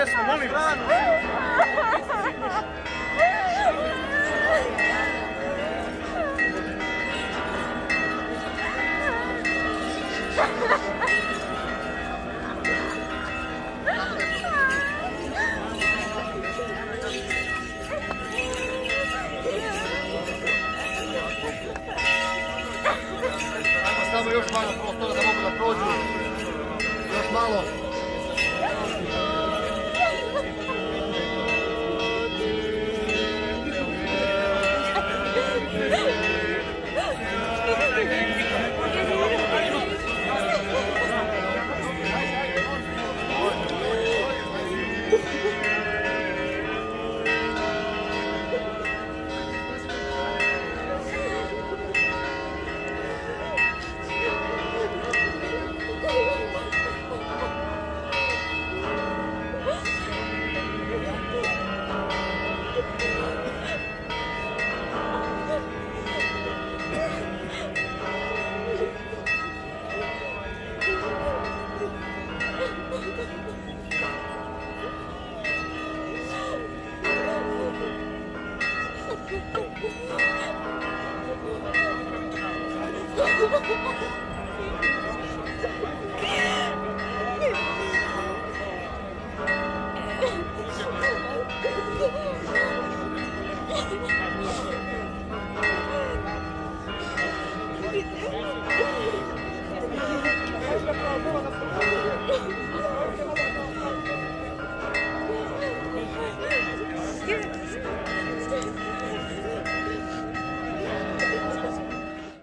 pjesmu, molim vas. Samo još malo prostora da mogu da prođu. Još malo. Ha ha ha ha!